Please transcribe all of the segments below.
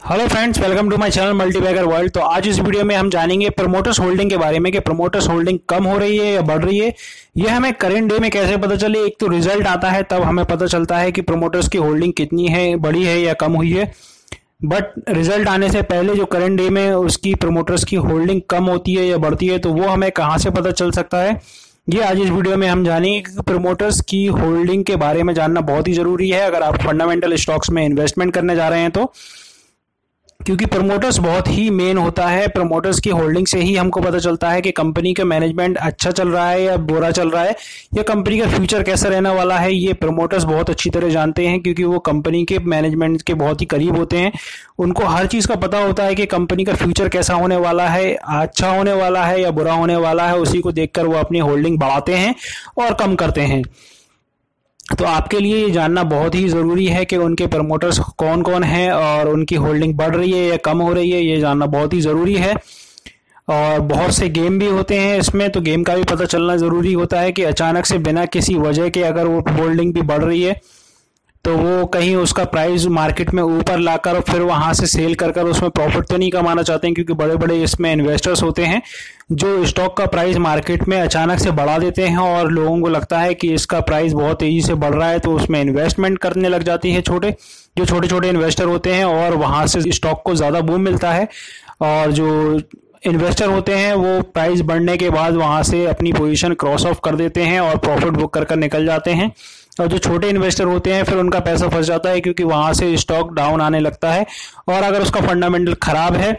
Hello friends welcome to my channel multibagger world तो आज इस वीडियो में हम जानेंगे प्रमोटर्स होल्डिंग के बारे में कि प्रमोटर्स होल्डिंग कम हो रही है या बढ़ रही है। यह हमें करेंट डे में कैसे पता चले? एक तो रिज़ल्ट आता है, तब हमें पता चलता है कि प्रमोटर्स की होल्डिंग कितनी है बढ़ी है या कम हुई है। बट रिज़ल्ट आने से पहले जो करंट डे में उसकी प्रमोटर्स की होल्डिंग कम होती है या बढ़ती है तो वो हमें कहाँ से पता चल सकता है? ये आज इस वीडियो में हम जानेंगे कि प्रमोटर्स की होल्डिंग के बारे में जानना बहुत ही ज़रूरी है। अगर आप फंडामेंटल स्टॉक्स में इन्वेस्टमेंट करने जा रहे हैं तो क्योंकि प्रमोटर्स बहुत ही मेन होता है। प्रमोटर्स की होल्डिंग से ही हमको पता चलता है कि कंपनी का मैनेजमेंट अच्छा चल रहा है या बुरा चल रहा है, या कंपनी का फ्यूचर कैसा रहने वाला है, ये प्रमोटर्स बहुत अच्छी तरह जानते हैं क्योंकि वो कंपनी के मैनेजमेंट के बहुत ही करीब होते हैं। उनको हर चीज़ का पता होता है कि कंपनी का फ्यूचर कैसा होने वाला है अच्छा होने वाला है या बुरा होने वाला है, उसी को देखकर वो अपनी होल्डिंग बढ़ाते हैं और कम करते हैं। तो आपके लिए ये जानना बहुत ही ज़रूरी है कि उनके प्रमोटर्स कौन कौन हैं और उनकी होल्डिंग बढ़ रही है या कम हो रही है, ये जानना बहुत ही ज़रूरी है। और बहुत से गेम भी होते हैं इसमें तो गेम का भी पता चलना ज़रूरी होता है कि अचानक से बिना किसी वजह के अगर वो होल्डिंग भी बढ़ रही है तो वो कहीं उसका प्राइस मार्केट में ऊपर लाकर और फिर वहाँ से सेल कर कर उसमें प्रॉफिट तो नहीं कमाना चाहते हैं, क्योंकि बड़े बड़े इसमें इन्वेस्टर्स होते हैं, जो स्टॉक का प्राइस मार्केट में अचानक से बढ़ा देते हैं और लोगों को लगता है कि इसका प्राइस बहुत तेज़ी से बढ़ रहा है तो उसमें इन्वेस्टमेंट करने लग जाती है छोटे, जो छोटे छोटे इन्वेस्टर होते हैं और वहाँ से स्टॉक को ज़्यादा बूम मिलता है और जो इन्वेस्टर होते हैं वो प्राइस बढ़ने के बाद वहाँ से अपनी पोजीशन क्रॉस ऑफ़ कर देते हैं और प्रॉफिट बुक कर कर निकल जाते हैं। और जो छोटे इन्वेस्टर होते हैं, फिर उनका पैसा फंस जाता है क्योंकि वहाँ से स्टॉक डाउन आने लगता है। और अगर उसका फंडामेंटल खराब है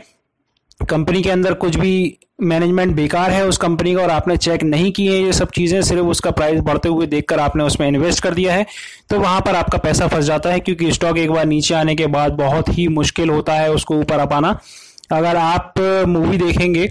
कंपनी के अंदर कुछ भी मैनेजमेंट बेकार है उस कंपनी का और आपने चेक नहीं किए ये सब चीज़ें, सिर्फ़ उसका प्राइस बढ़ते हुए देखकर आपने उसमें इन्वेस्ट कर दिया है तो वहाँ पर आपका पैसा फंस जाता है क्योंकि स्टॉक एक बार नीचे आने के बाद बहुत ही मुश्किल होता है उसको ऊपर पाना अगर आप मूवी देखेंगे,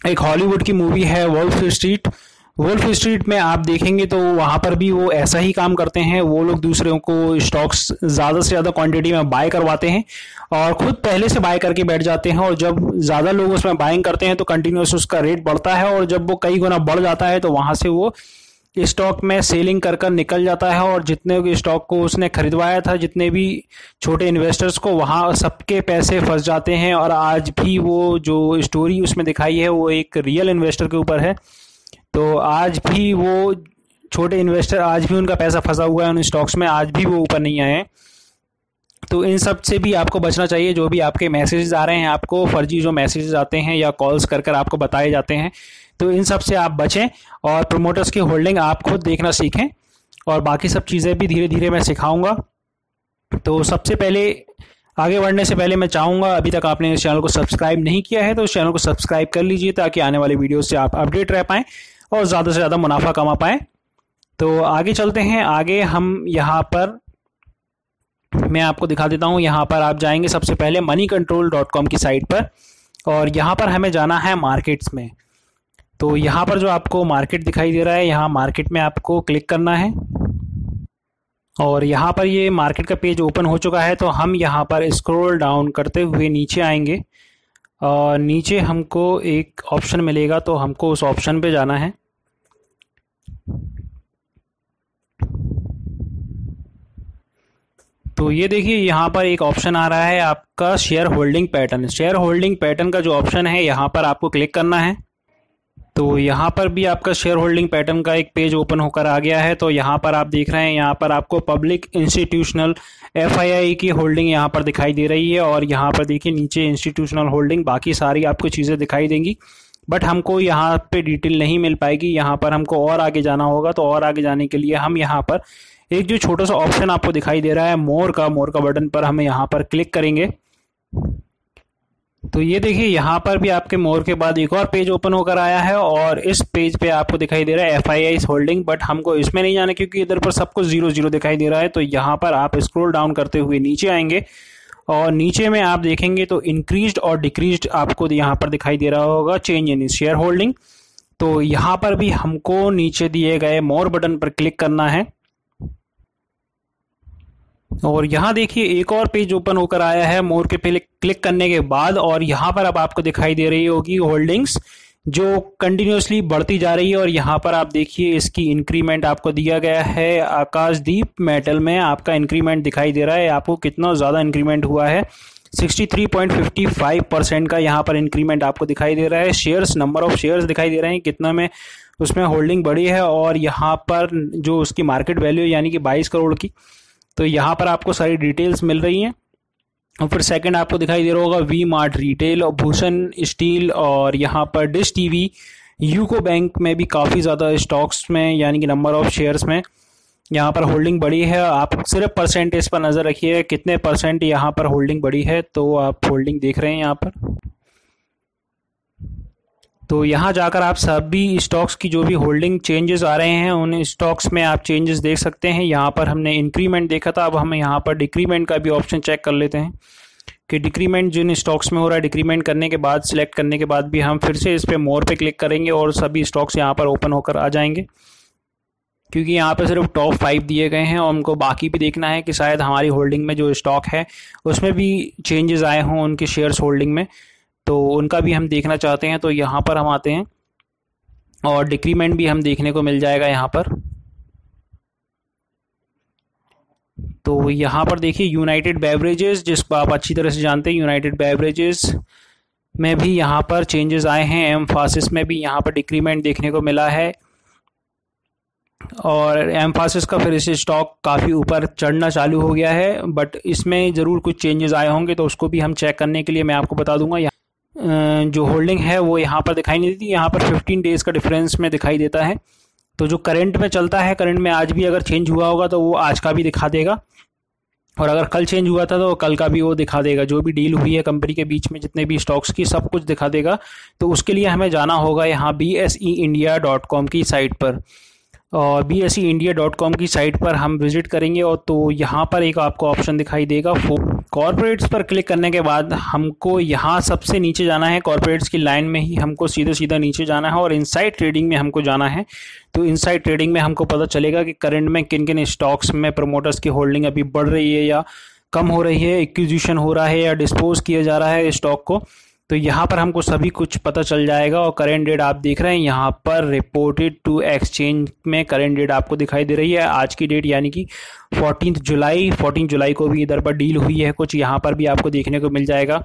एक हॉलीवुड की मूवी है वॉल्फ स्ट्रीट वोल्फ स्ट्रीट में आप देखेंगे तो वहाँ पर भी वो ऐसा ही काम करते हैं। वो लोग दूसरों को स्टॉक्स ज़्यादा से ज़्यादा क्वांटिटी में बाय करवाते हैं और खुद पहले से बाय करके बैठ जाते हैं और जब ज़्यादा लोग उसमें बाइंग करते हैं तो कंटिन्यूस उसका रेट बढ़ता है और जब वो कई गुना बढ़ जाता है तो वहाँ से वो स्टॉक में सेलिंग कर कर निकल जाता है और जितने भी स्टॉक को उसने खरीदवाया था, जितने भी छोटे इन्वेस्टर्स को वहाँ सबके पैसे फंस जाते हैं और आज भी वो जो स्टोरी उसमें दिखाई है वो एक रियल इन्वेस्टर के ऊपर है। तो आज भी वो छोटे इन्वेस्टर आज भी उनका पैसा फंसा हुआ है उन स्टॉक्स में आज भी वो ऊपर नहीं आए तो इन सबसे भी आपको बचना चाहिए, जो भी आपके मैसेजेस आ रहे हैं, आपको फर्जी जो मैसेजेस आते हैं या कॉल्स कर कर आपको बताए जाते हैं तो इन सबसे आप बचें और प्रोमोटर्स की होल्डिंग आप खुद देखना सीखें और बाकी सब चीज़ें भी धीरे धीरे मैं सिखाऊँगा। तो सबसे पहले, आगे बढ़ने से पहले मैं चाहूँगा, अभी तक आपने इस चैनल को सब्सक्राइब नहीं किया है तो इस चैनल को सब्सक्राइब कर लीजिए ताकि आने वाले वीडियो से आप अपडेट रह पाएँ। और ज़्यादा से ज़्यादा मुनाफा कमा पाएँ। तो आगे चलते हैं। आगे हम यहाँ पर, मैं आपको दिखा देता हूँ। यहाँ पर आप जाएँगे सबसे पहले मनी कंट्रोल डॉट कॉम की साइट पर और यहाँ पर हमें जाना है मार्केट्स में। तो यहाँ पर जो आपको मार्केट दिखाई दे रहा है, यहाँ मार्केट में आपको क्लिक करना है। और यहाँ पर ये मार्केट का पेज ओपन हो चुका है तो हम यहाँ पर स्क्रॉल डाउन करते हुए नीचे आएँगे। और नीचे हमको एक ऑप्शन मिलेगा तो हमको उस ऑप्शन पे जाना है। तो ये देखिए, यहाँ पर एक ऑप्शन आ रहा है आपका share holding pattern share holding pattern का जो ऑप्शन है, यहाँ पर आपको क्लिक करना है। तो यहाँ पर भी आपका शेयर होल्डिंग पैटर्न का एक पेज ओपन होकर आ गया है। तो यहाँ पर आप देख रहे हैं, यहाँ पर आपको पब्लिक इंस्टीट्यूशनल एफआईआई की होल्डिंग यहाँ पर दिखाई दे रही है। और यहाँ पर देखिए, नीचे इंस्टीट्यूशनल होल्डिंग बाकी सारी आपको चीज़ें दिखाई देंगी। बट हमको यहाँ पे डिटेल नहीं मिल पाएगी। यहाँ पर हमको और आगे जाना होगा तो और आगे जाने के लिए हम यहाँ पर एक जो छोटा सा ऑप्शन आपको दिखाई दे रहा है मोर का मोर का बटन पर हम यहाँ पर क्लिक करेंगे। तो ये देखिए, यहाँ पर भी आपके मोर के बाद एक और पेज ओपन होकर आया है और इस पेज पे आपको दिखाई दे रहा है F I I holding but हमको इसमें नहीं जाना क्योंकि इधर पर सबको ज़ीरो ज़ीरो दिखाई दे रहा है। तो यहाँ पर आप स्क्रॉल डाउन करते हुए नीचे आएँगे। और नीचे में आप देखेंगे तो इंक्रीज और डिक्रीज आपको यहाँ पर दिखाई दे रहा होगा चेंज इन शेयर होल्डिंग तो यहाँ पर भी हमको नीचे दिए गए मोर बटन पर क्लिक करना है। और यहाँ देखिए, एक और पेज ओपन होकर आया है मोर के पहले क्लिक करने के बाद, और यहाँ पर अब आपको दिखाई दे रही होगी होल्डिंग्स जो कंटिन्यूसली बढ़ती जा रही है और यहाँ पर आप देखिए इसकी इंक्रीमेंट आपको दिया गया है। आकाशदीप मेटल में आपका इंक्रीमेंट दिखाई दे रहा है। आपको कितना ज़्यादा इंक्रीमेंट हुआ है? 63.55 परसेंट का यहाँ पर इंक्रीमेंट आपको दिखाई दे रहा है। शेयर्स नंबर ऑफ़ शेयर्स दिखाई दे रहे हैं। कितना में उसमें होल्डिंग बढ़ी है और यहाँ पर जो उसकी मार्केट वैल्यू यानी कि 22 करोड़ की तो यहाँ पर आपको सारी डिटेल्स मिल रही हैं। और फिर सेकंड आपको दिखाई दे रहा होगा वी मार्ट रिटेल और भूषण स्टील और यहाँ पर डिश टीवी यूको बैंक में भी काफ़ी ज़्यादा स्टॉक्स में, यानी कि नंबर ऑफ़ शेयर्स में यहाँ पर होल्डिंग बढ़ी है। आप सिर्फ़ परसेंटेज पर नज़र रखिए, कितने परसेंट यहाँ पर होल्डिंग बड़ी है तो आप होल्डिंग देख रहे हैं यहाँ पर। तो यहाँ जाकर आप सभी स्टॉक्स की जो भी होल्डिंग चेंजेस आ रहे हैं, उन स्टॉक्स में आप चेंजेस देख सकते हैं। यहाँ पर हमने इंक्रीमेंट देखा था, अब हम यहाँ पर डिक्रीमेंट का भी ऑप्शन चेक कर लेते हैं कि डिक्रीमेंट जिन स्टॉक्स में हो रहा है डिक्रीमेंट करने के बाद सिलेक्ट करने के बाद भी हम फिर से इस पर मोर पे क्लिक करेंगे और सभी स्टॉक्स यहाँ पर ओपन होकर आ जाएँगे। क्योंकि यहाँ पे सिर्फ़ टॉप फाइव दिए गए हैं और उनको बाकी भी देखना है कि शायद हमारी होल्डिंग में जो स्टॉक है, उसमें भी चेंजेस आए हों उनके शेयर्स होल्डिंग में। तो उनका भी हम देखना चाहते हैं तो यहाँ पर हम आते हैं। और डिक्रीमेंट भी हम देखने को मिल जाएगा यहाँ पर। तो यहाँ पर देखिए यूनाइटेड बेवरेजेस जिसको आप अच्छी तरह से जानते हैं यूनाइटेड बेवरेजेस में भी यहाँ पर चेंजेस आए हैं। एम फासिस में भी यहाँ पर डिक्रीमेंट देखने को मिला है। और एम्फासिस का फिर इसे स्टॉक काफ़ी ऊपर चढ़ना चालू हो गया है बट इसमें ज़रूर कुछ चेंजेस आए होंगे तो उसको भी हम चेक करने के लिए मैं आपको बता दूँगा। जो होल्डिंग है वो यहाँ पर दिखाई नहीं देती। यहाँ पर 15 डेज़ का डिफरेंस में दिखाई देता है। तो जो करंट में चलता है करंट में आज भी अगर चेंज हुआ होगा तो वो आज का भी दिखा देगा। और अगर कल चेंज हुआ था तो कल का भी वो दिखा देगा। जो भी डील हुई है कंपनी के बीच में, जितने भी स्टॉक्स की, सब कुछ दिखा देगा। तो उसके लिए हमें जाना होगा यहाँ B S E India dot com की साइट पर। और B S E India dot com की साइट पर हम विज़िट करेंगे और तो यहाँ पर एक आपको ऑप्शन दिखाई देगा कॉरपोरेट्स पर क्लिक करने के बाद हमको यहाँ सबसे नीचे जाना है। कॉरपोरेट्स की लाइन में ही हमको सीधे सीधा नीचे जाना है और इनसाइड ट्रेडिंग में हमको जाना है। तो इनसाइड ट्रेडिंग में हमको पता चलेगा कि करंट में किन किन स्टॉक्स में प्रमोटर्स की होल्डिंग अभी बढ़ रही है या कम हो रही है एक्विजिशन हो रहा है या डिस्पोज किया जा रहा है स्टॉक को। तो यहाँ पर हमको सभी कुछ पता चल जाएगा और करेंट डेट आप देख रहे हैं, यहाँ पर रिपोर्टेड टू एक्सचेंज में करेंट डेट आपको दिखाई दे रही है। आज की डेट यानी कि फोर्टीन जुलाई फोर्टीन जुलाई को भी इधर पर डील हुई है। कुछ यहाँ पर भी आपको देखने को मिल जाएगा।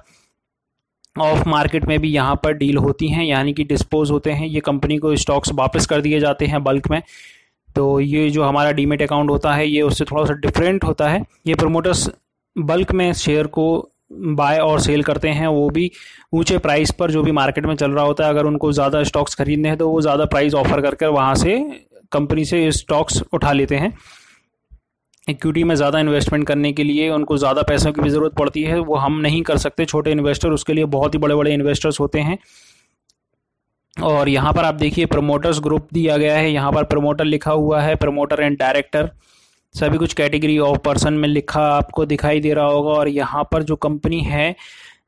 ऑफ़ मार्केट में भी यहाँ पर डील होती हैं, यानी कि डिस्पोज होते हैं। ये कंपनी को स्टॉक्स वापस कर दिए जाते हैं बल्क में। तो ये जो हमारा डीमेट अकाउंट होता है, ये उससे थोड़ा सा डिफरेंट होता है। ये प्रोमोटर्स बल्क में शेयर को बाय और सेल करते हैं, वो भी ऊँचे प्राइस पर जो भी मार्केट में चल रहा होता है, अगर उनको ज़्यादा स्टॉक्स खरीदने हैं तो वो ज़्यादा प्राइस ऑफ़र करके वहाँ से कंपनी से स्टॉक्स उठा लेते हैं। इक्विटी में ज़्यादा इन्वेस्टमेंट करने के लिए उनको ज़्यादा पैसों की भी ज़रूरत पड़ती है, वो हम नहीं कर सकते, छोटे इन्वेस्टर उसके लिए बहुत ही बड़े बड़े इन्वेस्टर्स होते हैं। और यहाँ पर आप देखिए प्रमोटर्स ग्रुप दिया गया है, यहाँ पर प्रमोटर लिखा हुआ है प्रमोटर एंड डायरेक्टर सभी कुछ कैटेगरी ऑफ़ पर्सन में लिखा आपको दिखाई दे रहा होगा और यहाँ पर जो कंपनी है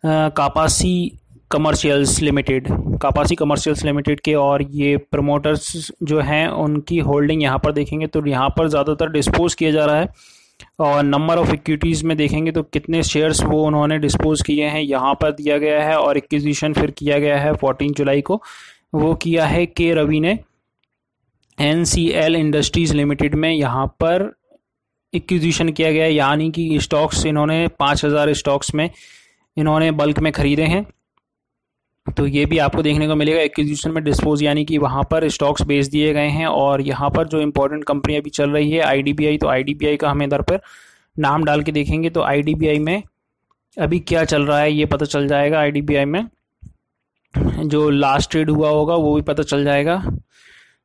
Kapasi commercials limited Kapasi commercials limited के और ये प्रमोटर्स जो हैं, उनकी होल्डिंग यहाँ पर देखेंगे तो यहाँ पर ज़्यादातर डिस्पोज किया जा रहा है और नंबर ऑफ़ इक्विटीज़ में देखेंगे तो कितने शेयर्स वो उन्होंने डिस्पोज किए हैं, यहाँ पर दिया गया है और इक्विजिशन फिर किया गया है फोर्टीन जुलाई को। वो किया है के रवि ने N C L industries limited में यहाँ पर इक्विजिशन किया गया यानी कि स्टॉक्स इन्होंने पाँच हज़ार स्टॉक्स में इन्होंने बल्क में ख़रीदे हैं। तो ये भी आपको देखने को मिलेगा, एक्विजिशन में डिस्पोज, यानी कि वहाँ पर स्टॉक्स बेच दिए गए हैं और यहाँ पर जो इंपॉर्टेंट कंपनी अभी चल रही है आई तो आईडीबीआई का हम इधर पर नाम डाल के देखेंगे तो आईडीबीआई में अभी क्या चल रहा है, ये पता चल जाएगा आईडीबीआई में। जो लास्ट ट्रेड हुआ होगा, वो भी पता चल जाएगा।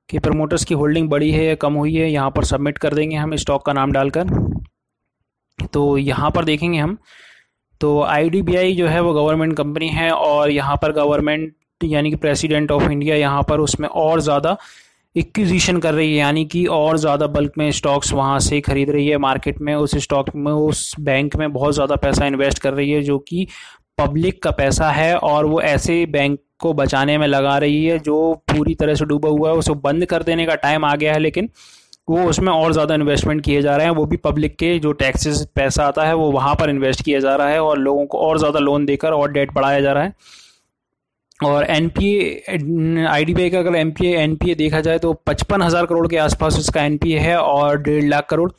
कि प्रमोटर्स की होल्डिंग बड़ी है या कम हुई है, यहाँ पर सबमिट कर देंगे हम स्टॉक का नाम डालकर। तो यहाँ पर देखेंगे हम। तो आईडीबीआई जो है वो गवर्नमेंट कंपनी है और यहाँ पर गवर्नमेंट यानी कि प्रेसिडेंट ऑफ़ इंडिया यहाँ पर उसमें और ज़्यादा इक्विजिशन कर रही है, यानी कि और ज़्यादा बल्क में स्टॉक्स वहाँ से खरीद रही है। मार्केट में उस स्टॉक में, उस बैंक में बहुत ज़्यादा पैसा इन्वेस्ट कर रही है, जो कि पब्लिक का पैसा है और वो ऐसे बैंक को बचाने में लगा रही है, जो पूरी तरह से डूबा हुआ है, उसे बंद कर देने का टाइम आ गया है, लेकिन वो उसमें और ज़्यादा इन्वेस्टमेंट किए जा रहे हैं। वो भी पब्लिक के जो टैक्सेस पैसा आता है, वो वहाँ पर इन्वेस्ट किया जा रहा है और लोगों को और ज़्यादा लोन देकर और डेट बढ़ाया जा रहा है। और एन पी बी आई का अगर एन पी देखा जाए तो पचपन हज़ार करोड़ के आसपास उसका एन है और डेढ़ लाख करोड़।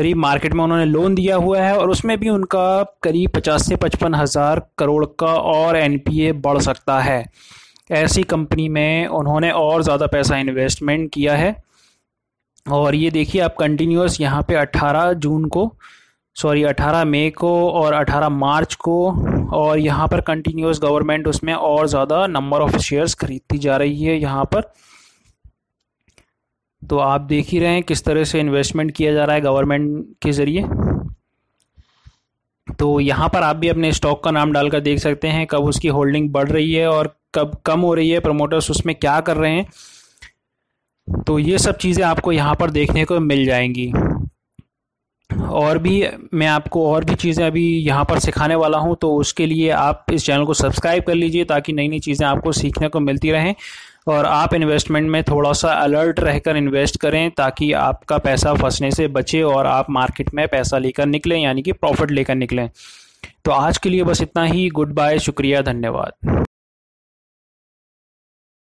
करीब मार्केट में उन्होंने लोन दिया हुआ है और उसमें भी उनका करीब पचास से पचपन हज़ार करोड़ का और एनपीए बढ़ सकता है। ऐसी कंपनी में उन्होंने और ज़्यादा पैसा इन्वेस्टमेंट किया है। और ये देखिए, आप कंटिन्यूस यहाँ पे 18 जून को सॉरी 18 मई को और 18 मार्च को और यहाँ पर कंटिन्यूस गवर्नमेंट उसमें और ज़्यादा नंबर ऑफ़ शेयर्स खरीदती जा रही है यहाँ पर। तो आप देख ही रहे हैं किस तरह से इन्वेस्टमेंट किया जा रहा है गवर्नमेंट के ज़रिए। तो यहाँ पर आप भी अपने स्टॉक का नाम डालकर देख सकते हैं कब उसकी होल्डिंग बढ़ रही है और कब कम हो रही है प्रमोटर्स उसमें क्या कर रहे हैं। तो ये सब चीज़ें आपको यहाँ पर देखने को मिल जाएँगी। और भी मैं आपको और भी चीज़ें अभी यहाँ पर सिखाने वाला हूँ तो उसके लिए आप इस चैनल को सब्सक्राइब कर लीजिए ताकि नई नई चीज़ें आपको सीखने को मिलती रहें। और आप इन्वेस्टमेंट में थोड़ा सा अलर्ट रहकर इन्वेस्ट करें ताकि आपका पैसा फंसने से बचे और आप मार्केट में पैसा लेकर निकलें, यानी कि प्रॉफिट लेकर निकलें। तो आज के लिए बस इतना ही। गुड बाय शुक्रिया, धन्यवाद।